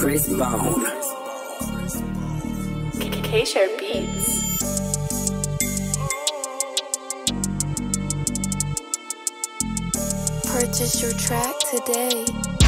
Chris Bone. K-Share Beats. Purchase your track today.